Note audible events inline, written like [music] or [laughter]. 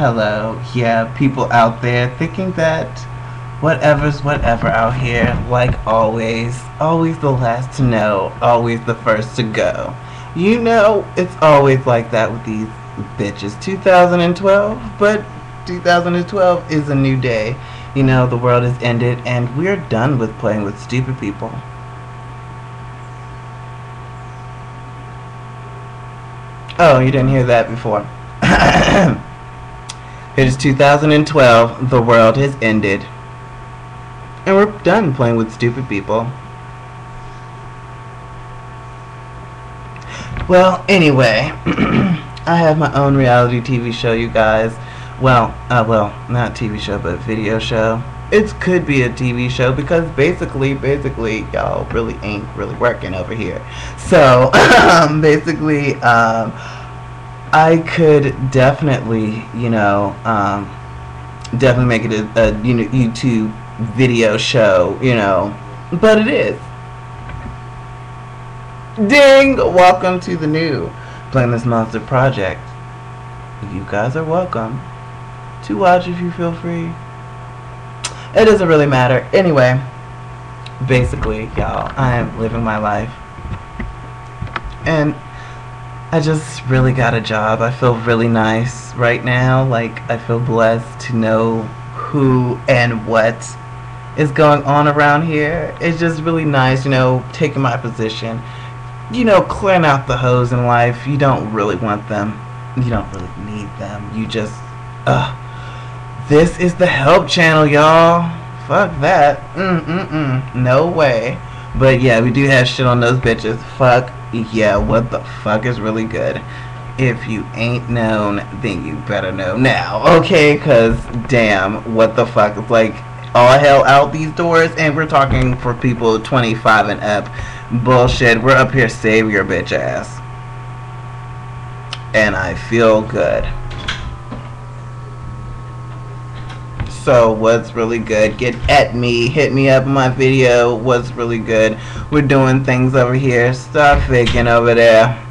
hello. Yeah, people out there thinking that whatever's whatever out here, like always, always the last to know, always the first to go. You know, it's always like that with these bitches. 2012, but 2012 is a new day. You know, the world has ended and we're done with playing with stupid people. Oh, you didn't hear that before. [clears throat] it is 2012. The world has ended. And we're done playing with stupid people. Well, anyway, [clears throat] I have my own reality TV show, you guys. Well, uh, well, not TV show, but video show. It could be a TV show because basically, basically, y'all really ain't really working over here. So, [laughs] basically, um, I could definitely, you know, um, definitely make it a, a you know, YouTube video show, you know, but it is. Ding! Welcome to the new Blinkness Monster Project. You guys are welcome to watch if you feel free. It doesn't really matter. Anyway, basically, y'all, I am living my life. And I just really got a job. I feel really nice right now. Like, I feel blessed to know who and what is going on around here. It's just really nice, you know, taking my position. You know, clearing out the hoes in life. You don't really want them. You don't really need them. You just, uh, this is the help channel, y'all. Fuck that. Mm-mm-mm. No way. But yeah, we do have shit on those bitches. Fuck yeah, what the fuck is really good? If you ain't known, then you better know now. Okay, cause damn, what the fuck? It's like all hell out these doors and we're talking for people 25 and up. Bullshit, we're up here save your bitch ass. And I feel good. So what's really good? Get at me. Hit me up my video. What's really good? We're doing things over here. Stop faking over there.